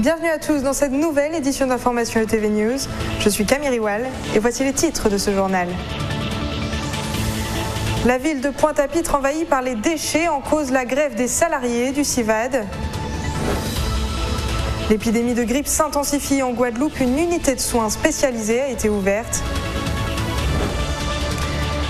Bienvenue à tous dans cette nouvelle édition d'information ETV News. Je suis Camille Riwal et voici les titres de ce journal. La ville de Pointe-à-Pitre envahie par les déchets en cause la grève des salariés du CIVAD. L'épidémie de grippe s'intensifie en Guadeloupe. Une unité de soins spécialisée a été ouverte.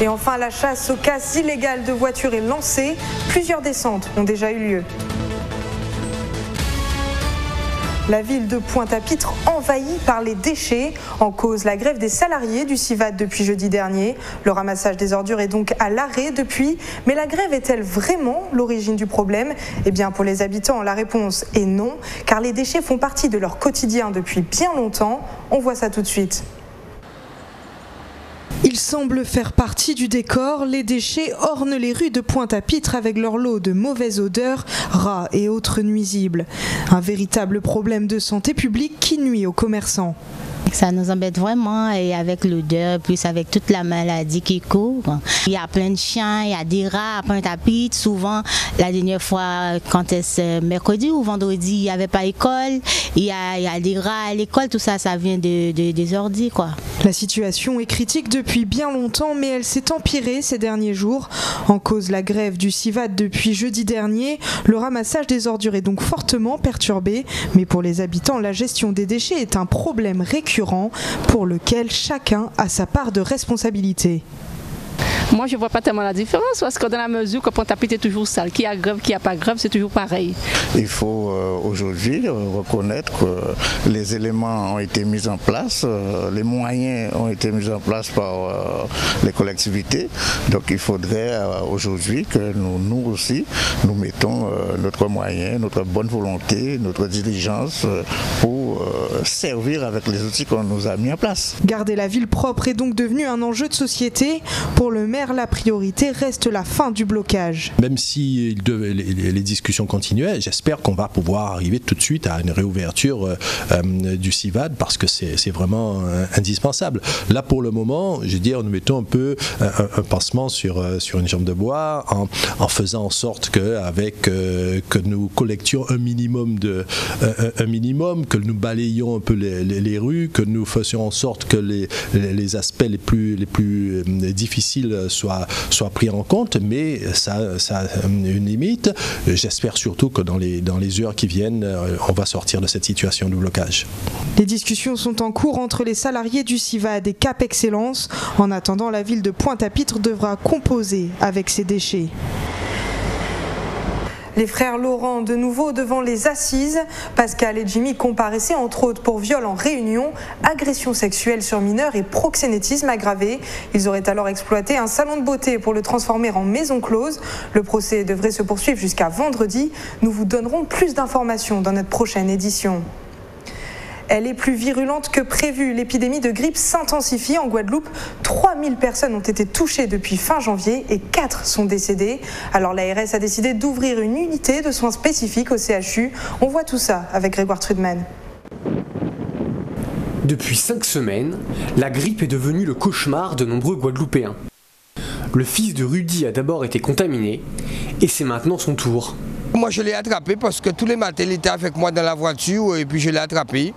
Et enfin, la chasse aux casses illégales de voitures est lancée. Plusieurs descentes ont déjà eu lieu. La ville de Pointe-à-Pitre envahie par les déchets en cause la grève des salariés du CIVAD depuis jeudi dernier. Le ramassage des ordures est donc à l'arrêt depuis. Mais la grève est-elle vraiment l'origine du problème? Eh bien, pour les habitants, la réponse est non, car les déchets font partie de leur quotidien depuis bien longtemps. On voit ça tout de suite. Ils semblent faire partie du décor. Les déchets ornent les rues de Pointe-à-Pitre avec leur lot de mauvaises odeurs, rats et autres nuisibles. Un véritable problème de santé publique qui nuit aux commerçants. Ça nous embête vraiment et avec l'odeur, plus avec toute la maladie qui court. Il y a plein de chiens, il y a des rats à Pointe-à-Pitre. Souvent, la dernière fois, quand est mercredi ou vendredi, il n'y avait pas école. Il y, a, des rats à l'école, tout ça, ça vient de, des ordis. Quoi. La situation est critique depuis bien longtemps, mais elle s'est empirée ces derniers jours. En cause la grève du CIVAD depuis jeudi dernier, le ramassage des ordures est donc fortement perturbé. Mais pour les habitants, la gestion des déchets est un problème récurrent pour lequel chacun a sa part de responsabilité. Moi, je ne vois pas tellement la différence parce que dans la mesure que Pointe-à-Pitre est toujours sale, qui a grève, qui n'a pas grève, c'est toujours pareil. Il faut euh, aujourd'hui euh, reconnaître que les éléments ont été mis en place, euh, les moyens ont été mis en place par les collectivités. Donc il faudrait aujourd'hui que nous, nous aussi, nous mettons notre moyen, notre bonne volonté, notre diligence pour servir avec les outils qu'on nous a mis en place. Garder la ville propre est donc devenu un enjeu de société. Pour le maire, la priorité reste la fin du blocage. Même si les, discussions continuaient, j'espère qu'on va pouvoir arriver tout de suite à une réouverture euh, euh, du CIVAD parce que c'est vraiment euh, indispensable. Là, pour le moment, je veux dire, nous mettons un peu un, pansement sur, sur une jambe de bois en, faisant en sorte que, avec, que nous collections un minimum, de, un, minimum, que nous balayions un peu les, rues, que nous fassions en sorte que les, les aspects les plus, les plus difficiles soit, soit pris en compte, mais ça, ça a une limite. J'espère surtout que dans les, dans les heures qui viennent, euh, on va sortir de cette situation de blocage. Les discussions sont en cours entre les salariés du CIVAD et Cap Excellence. En attendant, la ville de Pointe-à-Pitre devra composer avec ses déchets. Les frères Laurent, de nouveau devant les assises. Pascal et Jimmy comparaissaient entre autres pour viol en réunion, agression sexuelle sur mineurs et proxénétisme aggravé. Ils auraient alors exploité un salon de beauté pour le transformer en maison close. Le procès devrait se poursuivre jusqu'à vendredi. Nous vous donnerons plus d'informations dans notre prochaine édition. Elle est plus virulente que prévu. L'épidémie de grippe s'intensifie en Guadeloupe. 3000 personnes ont été touchées depuis fin janvier et 4 sont décédées. Alors l'ARS a décidé d'ouvrir une unité de soins spécifiques au CHU. On voit tout ça avec Grégoire Trudman. Depuis 5 semaines, la grippe est devenue le cauchemar de nombreux Guadeloupéens. Le fils de Rudy a d'abord été contaminé et c'est maintenant son tour. Moi je l'ai attrapé parce que tous les matins il était avec moi dans la voiture et puis je l'ai attrapé.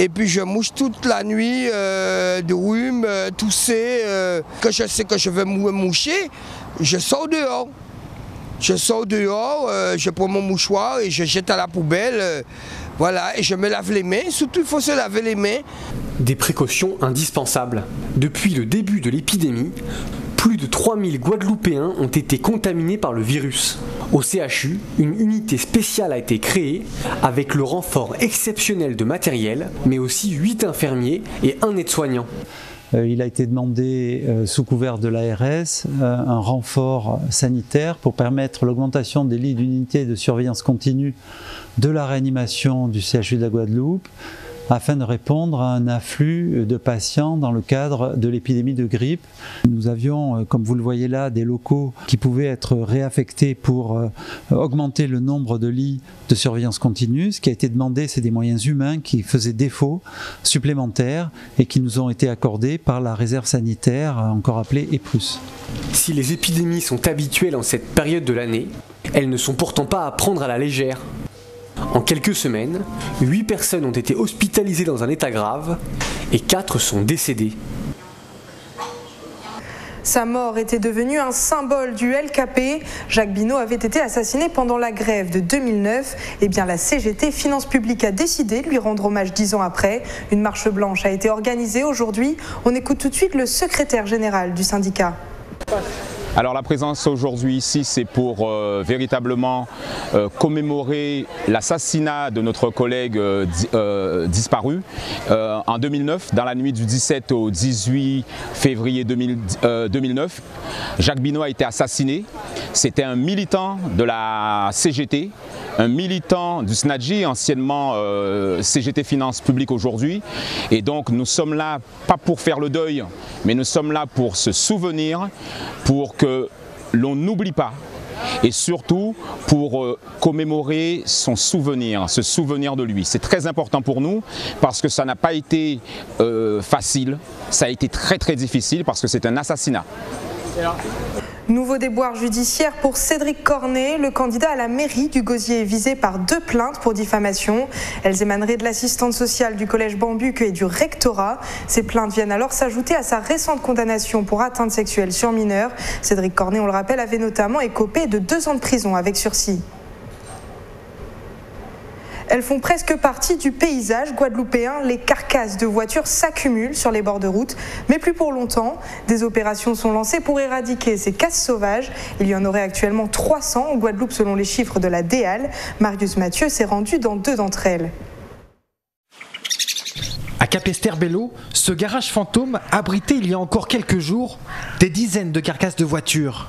Et puis je mouche toute la nuit euh, de rhume, euh, tousser. Euh, quand je sais que je vais me moucher, je sors dehors. Je sors dehors, je prends mon mouchoir et je jette à la poubelle. voilà, et je me lave les mains. Surtout, il faut se laver les mains. Des précautions indispensables. Depuis le début de l'épidémie, plus de 3000 Guadeloupéens ont été contaminés par le virus. Au CHU, une unité spéciale a été créée avec le renfort exceptionnel de matériel, mais aussi 8 infirmiers et un aide-soignant. Euh, il a été demandé, euh, sous couvert de l'ARS, euh, un renfort sanitaire pour permettre l'augmentation des lits d'unité de surveillance continue de la réanimation du CHU de la Guadeloupe, afin de répondre à un afflux de patients dans le cadre de l'épidémie de grippe. Nous avions, euh, comme vous le voyez là, des locaux qui pouvaient être réaffectés pour euh, augmenter le nombre de lits de surveillance continue. Ce qui a été demandé, c'est des moyens humains qui faisaient défaut supplémentaires et qui nous ont été accordés par la réserve sanitaire, encore appelée EPRUS. Si les épidémies sont habituelles en cette période de l'année, elles ne sont pourtant pas à prendre à la légère. En quelques semaines, 8 personnes ont été hospitalisées dans un état grave et 4 sont décédées. Sa mort était devenue un symbole du LKP. Jacques Binot avait été assassiné pendant la grève de 2009. Eh bien, la CGT Finances Publiques a décidé de lui rendre hommage dix ans après. Une marche blanche a été organisée aujourd'hui. On écoute tout de suite le secrétaire général du syndicat. Alors la présence aujourd'hui ici, c'est pour euh, véritablement euh, commémorer l'assassinat de notre collègue euh, disparu en 2009, dans la nuit du 17 au 18 février 2009. Jacques Binot a été assassiné. C'était un militant de la CGT, un militant du SNADJI, anciennement CGT Finances Publiques aujourd'hui. Et donc nous sommes là, pas pour faire le deuil, mais nous sommes là pour se souvenir, pour que que l'on n'oublie pas et surtout pour euh, commémorer son souvenir, ce souvenir de lui. C'est très important pour nous parce que ça n'a pas été euh, facile, ça a été très très difficile parce que c'est un assassinat. Nouveau déboire judiciaire pour Cédric Cornet, le candidat à la mairie du Gosier est visé par deux plaintes pour diffamation. Elles émaneraient de l'assistante sociale du collège Bambuc et du rectorat. Ces plaintes viennent alors s'ajouter à sa récente condamnation pour atteinte sexuelle sur mineur. Cédric Cornet, on le rappelle, avait notamment écopé de deux ans de prison avec sursis. Elles font presque partie du paysage guadeloupéen. Les carcasses de voitures s'accumulent sur les bords de route, mais plus pour longtemps. Des opérations sont lancées pour éradiquer ces casses sauvages. Il y en aurait actuellement 300 en Guadeloupe selon les chiffres de la DEAL. Marius Mathieu s'est rendu dans deux d'entre elles. À Capesterbello, ce garage fantôme abritait il y a encore quelques jours des dizaines de carcasses de voitures.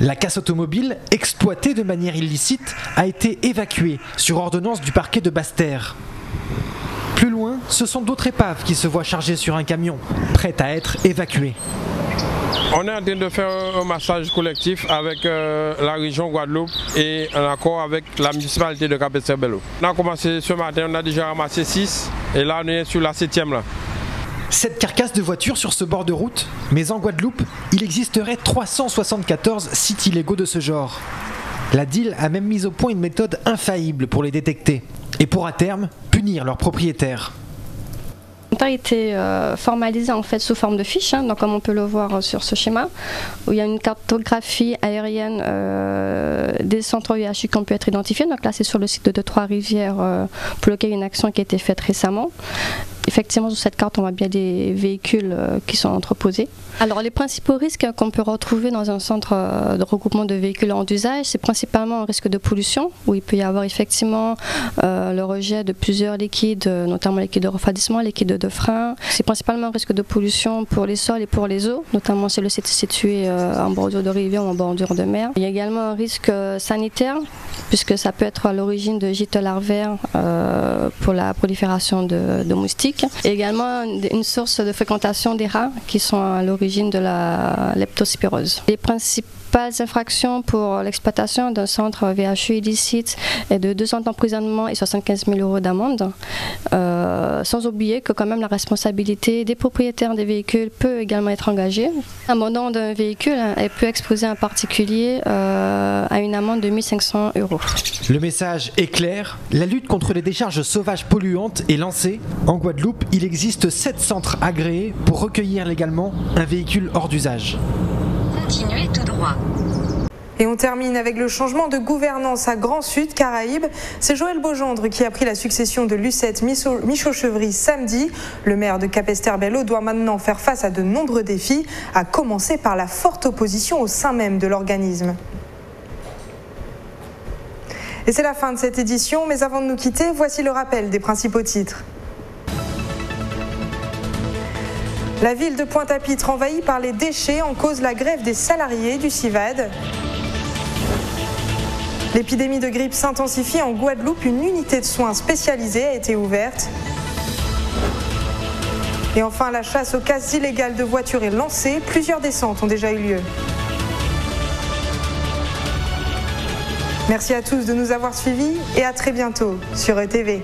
La casse automobile, exploitée de manière illicite, a été évacuée sur ordonnance du parquet de Basse-Terre. Plus loin, ce sont d'autres épaves qui se voient chargées sur un camion, prêtes à être évacuées. On est en train de faire un massage collectif avec euh, la région Guadeloupe et en accord avec la municipalité de Capesterbello. On a commencé ce matin, on a déjà ramassé 6 et là on est sur la 7e là. Cette carcasse de voiture sur ce bord de route, mais en Guadeloupe, il existerait 374 sites illégaux de ce genre. La DIL a même mis au point une méthode infaillible pour les détecter et pour à terme punir leurs propriétaires a été euh, formalisé en fait sous forme de fiche, hein, donc comme on peut le voir euh, sur ce schéma, où il y a une cartographie aérienne euh, des centres UHU qui ont pu être identifiés. Donc là, c'est sur le site de Trois-Rivières pour lequel une action qui a été faite récemment. Effectivement, sur cette carte, on voit bien des véhicules qui sont entreposés. Alors, les principaux risques qu'on peut retrouver dans un centre de regroupement de véhicules en usage, c'est principalement un risque de pollution, où il peut y avoir effectivement le rejet de plusieurs liquides, notamment liquides de refroidissement, liquides de frein. C'est principalement un risque de pollution pour les sols et pour les eaux, notamment si le site est situé euh, en bordure de rivière ou en bordure de mer. Il y a également un risque euh, sanitaire, puisque ça peut être à l'origine de gîtes larvaires euh, pour la prolifération de, moustiques. Et également une source de fréquentation des rats qui sont à l'origine de la leptospirose. Pas d'infraction pour l'exploitation d'un centre VHU illicite et de deux ans d'emprisonnement et 75 000 euros d'amende. Euh, sans oublier que quand même la responsabilité des propriétaires des véhicules peut également être engagée. L'abandon d'un véhicule peut exposer un particulier euh, à une amende de 1500 euros. Le message est clair, la lutte contre les décharges sauvages polluantes est lancée. En Guadeloupe, il existe 7 centres agréés pour recueillir légalement un véhicule hors d'usage. Et on termine avec le changement de gouvernance à Grand Sud, Caraïbes. C'est Joël Beaugendre qui a pris la succession de Lucette Michaud-Chevry samedi. Le maire de Capesterbello doit maintenant faire face à de nombreux défis, à commencer par la forte opposition au sein même de l'organisme. Et c'est la fin de cette édition, mais avant de nous quitter, voici le rappel des principaux titres. La ville de Pointe-à-Pitre envahie par les déchets en cause la grève des salariés du CIVAD. L'épidémie de grippe s'intensifie en Guadeloupe. Une unité de soins spécialisée a été ouverte. Et enfin, la chasse aux casses illégales de voitures est lancée. Plusieurs descentes ont déjà eu lieu. Merci à tous de nous avoir suivis et à très bientôt sur ETV.